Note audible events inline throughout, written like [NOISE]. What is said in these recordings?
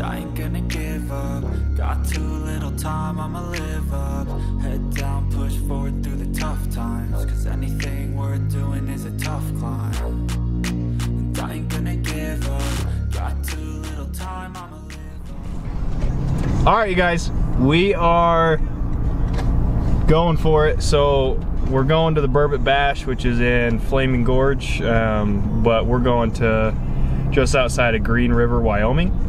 I ain't gonna give up. Got too little time, I'ma live up. Head down, push forward through the tough times. Cause anything worth doing is a tough climb. And I ain't gonna give up. Got too little time, I'ma live up. All right, you guys, we are going for it. So we're going to the Burbot Bash, which is in Flaming Gorge, um, but we're going to just outside of Green River, Wyoming.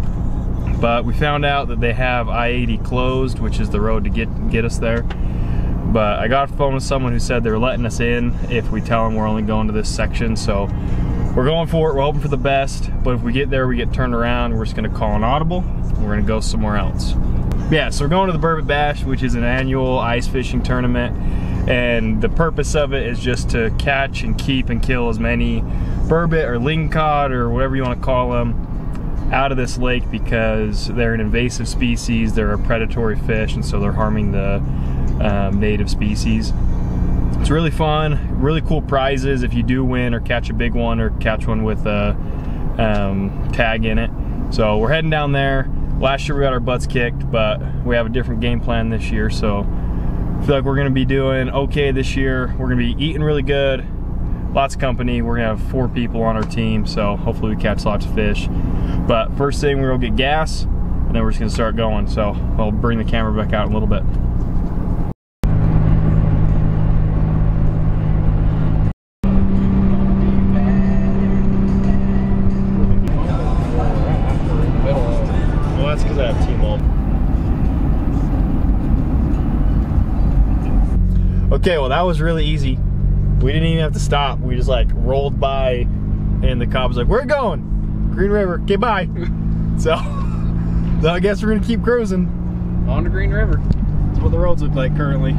But we found out that they have I-80 closed, which is the road to get get us there. But I got a phone with someone who said they're letting us in if we tell them we're only going to this section. So we're going for it. We're hoping for the best. But if we get there, we get turned around. We're just going to call an audible. We're going to go somewhere else. Yeah, so we're going to the Burbot Bash, which is an annual ice fishing tournament. And the purpose of it is just to catch and keep and kill as many burbot or lingcod or whatever you want to call them out of this lake because they're an invasive species, they're a predatory fish, and so they're harming the um, native species. It's really fun, really cool prizes if you do win or catch a big one or catch one with a um, tag in it. So we're heading down there. Last year we got our butts kicked, but we have a different game plan this year. So I feel like we're gonna be doing okay this year. We're gonna be eating really good, lots of company. We're gonna have four people on our team, so hopefully we catch lots of fish. But first thing, we're gonna get gas, and then we're just gonna start going. So I'll bring the camera back out in a little bit. Well, that's because I have T-Mobile. Okay, well that was really easy. We didn't even have to stop. We just like rolled by and the cop was like, we're you going. Green River, okay, bye. [LAUGHS] so, [LAUGHS] so I guess we're gonna keep cruising. On to Green River. That's what the roads look like currently.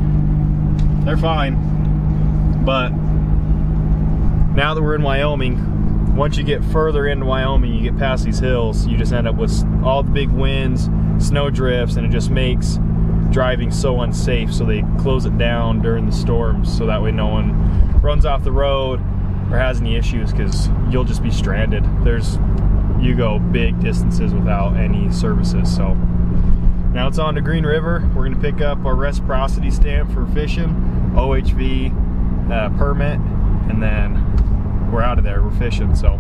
They're fine. But now that we're in Wyoming, once you get further into Wyoming, you get past these hills, you just end up with all the big winds, snow drifts, and it just makes driving so unsafe. So they close it down during the storms so that way no one runs off the road or has any issues because you'll just be stranded. There's, you go big distances without any services. So now it's on to Green River. We're gonna pick up our reciprocity stamp for fishing, OHV uh, permit, and then we're out of there, we're fishing. So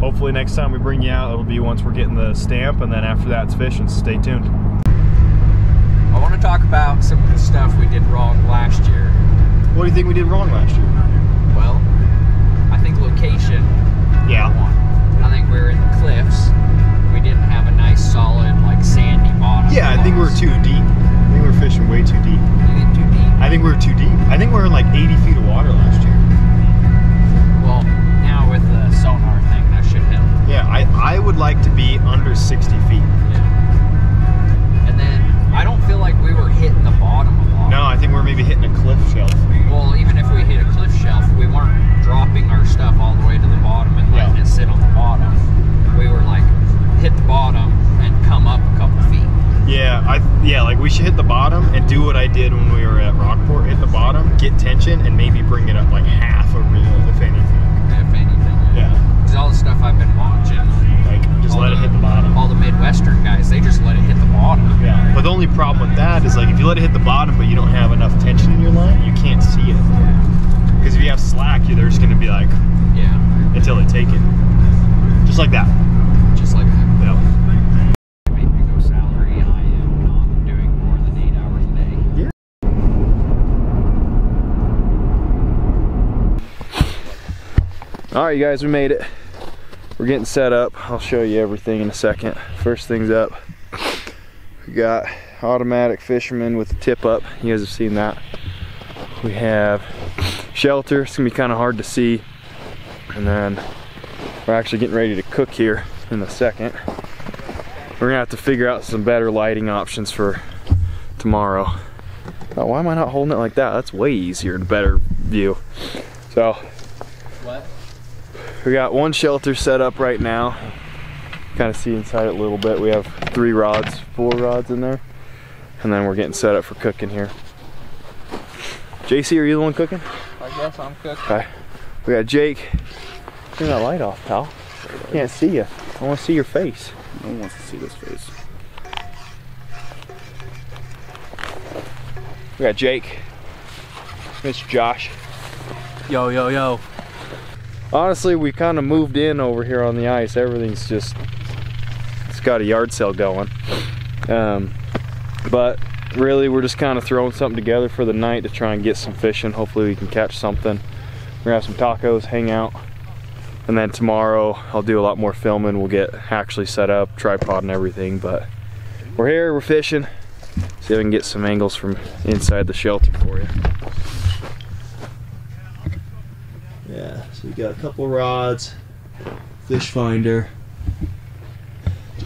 hopefully next time we bring you out, it'll be once we're getting the stamp, and then after that it's fishing, so stay tuned. I want to talk about some of the stuff we did wrong last year. What do you think we did wrong last year? Well, I think location. Yeah. One. I think we were in the cliffs. We didn't have a nice, solid, like sandy bottom. Yeah, I think we we're too deep. I think we we're fishing way too deep. You too deep. I think we were too deep. I think we were in like 80 feet of water last year. Well, now with the sonar thing, that should help. Yeah, I, I would like to be under 60 feet. Yeah. And then I don't feel like we were hitting the bottom a lot. No, I think we're maybe hitting a cliff shelf. Well, even if we hit a cliff shelf, we weren't dropping our stuff all the way to the bottom and letting Yeah. it sit on the bottom. We were like hit the bottom and come up a couple feet. Yeah, I yeah, like we should hit the bottom and do what I did when we were at Rockport. Hit the bottom, get tension, and maybe bring it up like half a reel, if anything. If anything. Yeah, Because all the stuff I've been watching, like just let it hit the bottom. All the Midwestern guys, they just let it hit the bottom. Yeah, but the only problem with that is like if you let it hit the bottom, but you don't have enough tension in your line, you can't see it. Because if you have slack, you- they're just gonna be like Yeah. until they take it, just like that. Just like that. Yeah. Made me go salary. I am not doing more than eight hours a day. All right, you guys, we made it. We're getting set up. I'll show you everything in a second. First things up, we got automatic fisherman with the tip up. You guys have seen that. We have shelter. It's gonna be kind of hard to see. And then we're actually getting ready to cook here in a second. We're gonna have to figure out some better lighting options for tomorrow. Oh, why am I not holding it like that? That's way easier and better view. So What? We got one shelter set up right now. Kind of see inside it a little bit. We have three rods, four rods in there. And then we're getting set up for cooking here. JC, are you the one cooking? I guess I'm cooking. Okay. We got Jake. Turn that light off, pal. Can't see you. I want to see your face. No one wants to see this face. We got Jake. Mr. Josh. Yo, yo, yo. Honestly, we kind of moved in over here on the ice. Everything's just, it's got a yard sale going. Um, but really, we're just kind of throwing something together for the night to try and get some fishing. Hopefully, we can catch something. We're gonna have some tacos, hang out. And then tomorrow, I'll do a lot more filming. We'll get actually set up, tripod and everything. But we're here, we're fishing. See if we can get some angles from inside the shelter for you. Yeah, so we got a couple rods, fish finder,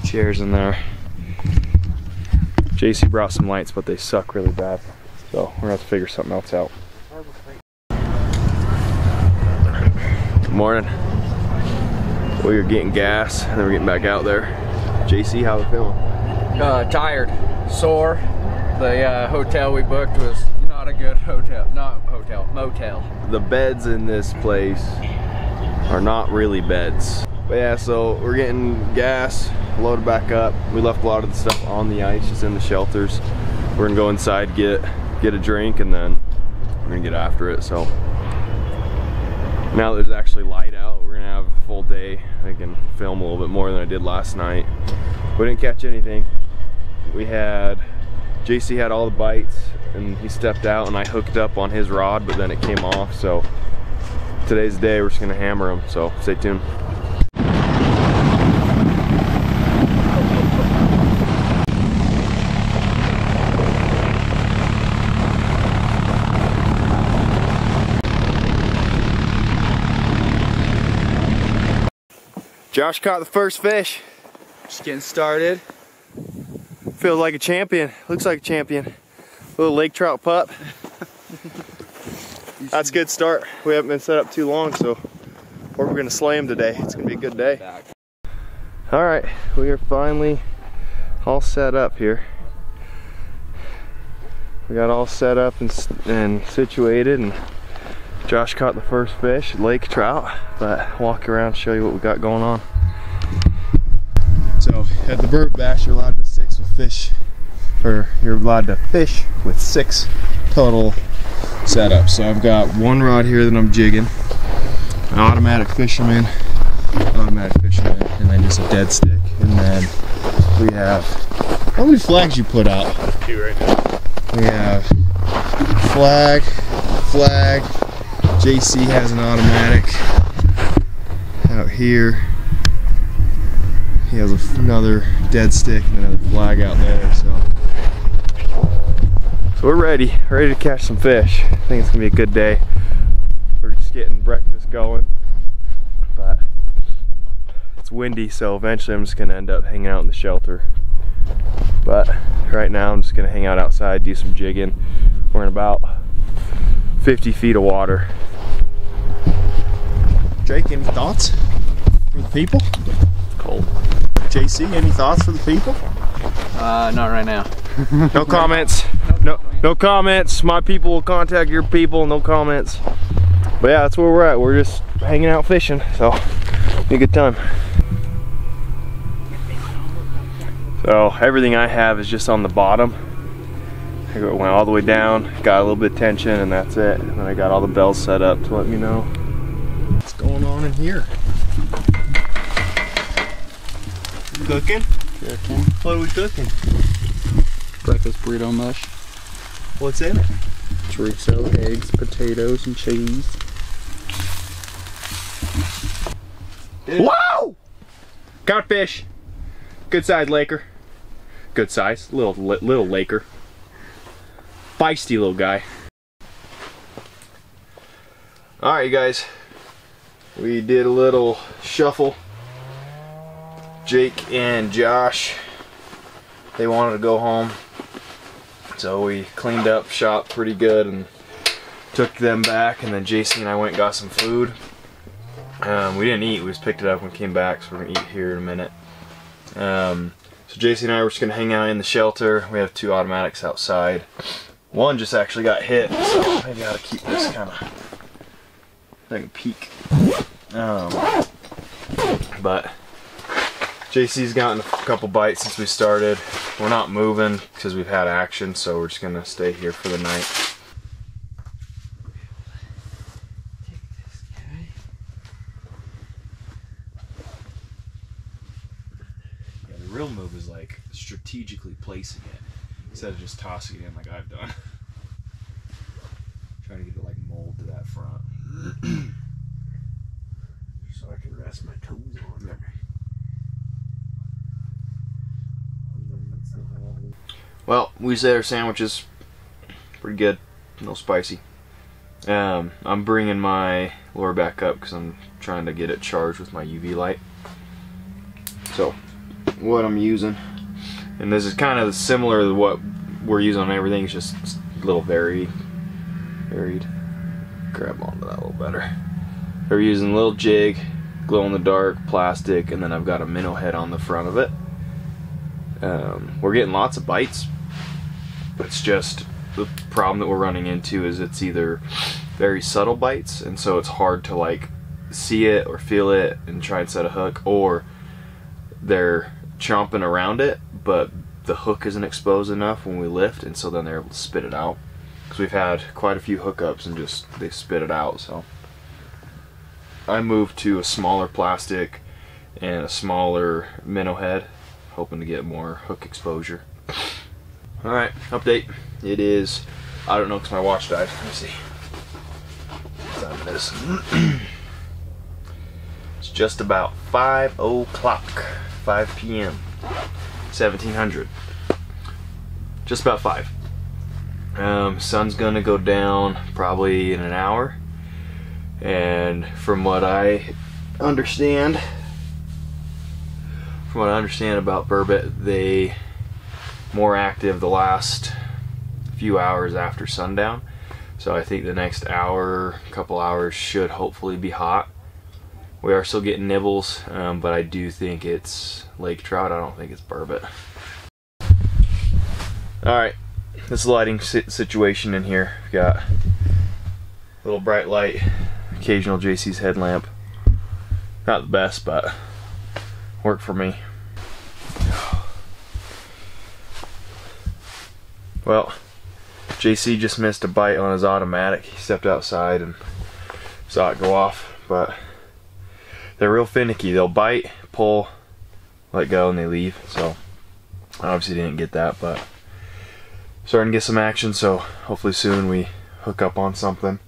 chairs in there. JC brought some lights, but they suck really bad. So we're gonna have to figure something else out. Good morning. We are getting gas, and then we're getting back out there. JC, how we feeling? Uh, tired, sore. The uh, hotel we booked was not a good hotel. Not hotel, motel. the beds in this place are not really beds. But yeah, so we're getting gas loaded back up. We left a lot of the stuff on the ice, just in the shelters. We're gonna go inside, get get a drink, and then we're gonna get after it. So now that there's actually light out, we're gonna have a full day. I can film a little bit more than I did last night. We didn't catch anything. We had JC had all the bites and he stepped out and I hooked up on his rod but then it came off so today's the day we're just gonna hammer him so stay tuned. Josh caught the first fish. Just getting started. Feels like a champion. Looks like a champion little lake trout pup. [LAUGHS] That's a good start. We haven't been set up too long, so we're gonna slay him today. It's gonna be a good day. All right, we are finally all set up here. We got all set up and, and situated, and Josh caught the first fish, lake trout. But walk around, show you what we got going on. So at the Burbot Bash, you're allowed to six with fish or you're allowed to fish with six total setups. So I've got one rod here that I'm jigging, an automatic fisherman, automatic fisherman, and then just a dead stick. And then we have how many flags you put out? Two right now. We have flag, flag. JC has an automatic out here. He has another dead stick and another flag out there. So. So we're ready, ready to catch some fish. I think it's gonna be a good day. We're just getting breakfast going, but it's windy, so eventually I'm just gonna end up hanging out in the shelter. But right now I'm just gonna hang out outside, do some jigging. We're in about 50 feet of water. Jake, any thoughts for the people? It's cold. JC, any thoughts for the people? Uh, not right now. [LAUGHS] No comments. No, no comments. My people will contact your people. No comments. But yeah, that's where we're at. We're just hanging out fishing. So, be a good time. So everything I have is just on the bottom. I went all the way down, got a little bit of tension, and that's it. And then I got all the bells set up to let me know what's going on in here. Cooking? Cooking? What are we cooking? Breakfast burrito mush. What's in it? Chorizo, eggs, potatoes, and cheese. Wow! Got a fish. Good size Laker. Good size. Little little Laker. Feisty little guy. Alright, you guys. We did a little shuffle. Jake and Josh, they wanted to go home. So we cleaned up shop pretty good and took them back, and then JC and I went and got some food. Um, we didn't eat, we just picked it up and came back, so we're gonna eat here in a minute. Um, so JC and I were just gonna hang out in the shelter. We have two automatics outside. One just actually got hit, so maybe I to keep this kind of like a peek. Um, but JC's gotten a couple bites since we started. We're not moving because we've had action, so we're just gonna stay here for the night. Yeah, the real move is like strategically placing it instead of just tossing it in like I've done. Trying to get it like mold to that front. [CLEARS THROAT] So I can rest my toes on there. Well, we said our sandwiches pretty good, no spicy. Um, I'm bringing my lure back up because I'm trying to get it charged with my UV light. So, what I'm using, and this is kind of similar to what we're using on everything. It's just a little varied, varied. Grab onto that a little better. We're using a little jig, glow in the dark, plastic, and then I've got a minnow head on the front of it. Um, we're getting lots of bites. It's just the problem that we're running into is it's either very subtle bites, and so it's hard to like see it or feel it and try and set a hook, or they're chomping around it, but the hook isn't exposed enough when we lift, and so then they're able to spit it out. Because we've had quite a few hookups and just they spit it out. So I moved to a smaller plastic and a smaller minnow head, hoping to get more hook exposure. All right, update. It is, I don't know because my watch died. Let me see. What time it is. it's just about 5 o'clock, 5 p.m., 1700. Just about 5. Um, sun's gonna go down probably in an hour. And from what I understand, from what I understand about Burbot, they more active the last few hours after sundown. So I think the next hour, couple hours should hopefully be hot. We are still getting nibbles, um, but I do think it's lake trout. I don't think it's burbot. All right, this lighting situation in here. We've got a little bright light, occasional JC's headlamp. Not the best, but worked for me. Well, JC just missed a bite on his automatic. He stepped outside and saw it go off, but they're real finicky. They'll bite, pull, let go, and they leave. So I obviously didn't get that, but starting to get some action. So hopefully soon we hook up on something.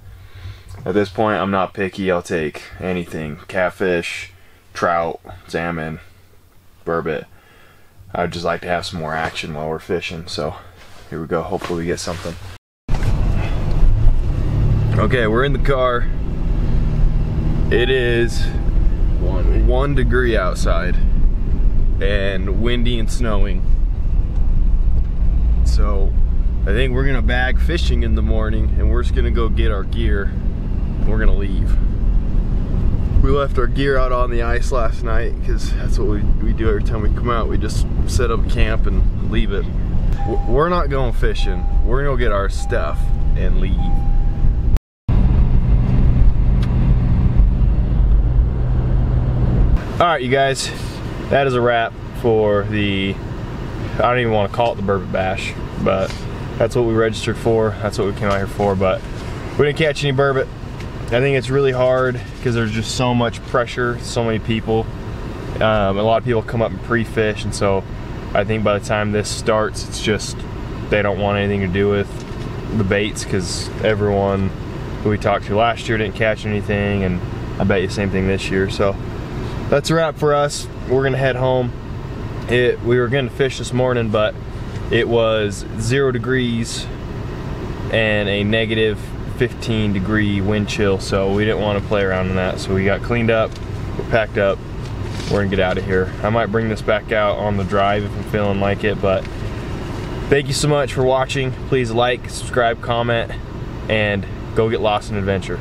At this point, I'm not picky. I'll take anything: catfish, trout, salmon, burbot. I'd just like to have some more action while we're fishing. So here we go. Hopefully, we get something. Okay, we're in the car. It is one, one degree outside and windy and snowing. So I think we're gonna bag fishing in the morning and we're just gonna go get our gear. and We're gonna leave. We left our gear out on the ice last night because that's what we, we do every time we come out. We just set up camp and leave it. We're not going fishing. We're gonna get our stuff and leave. All right, you guys, that is a wrap for the, I don't even want to call it the Burbot Bash, but that's what we registered for. That's what we came out here for, but we didn't catch any burbot. I think it's really hard because there's just so much pressure, so many people. Um, a lot of people come up and pre-fish, and so I think by the time this starts, it's just they don't want anything to do with the baits because everyone who we talked to last year didn't catch anything, and I bet you same thing this year. So that's a wrap for us. We're gonna head home. It we were gonna fish this morning, but it was zero degrees and a negative 15 degree wind chill, so we didn't want to play around in that. So we got cleaned up, we're packed up, we're gonna get out of here. I might bring this back out on the drive if I'm feeling like it, but thank you so much for watching. Please like, subscribe, comment, and go get lost in adventure.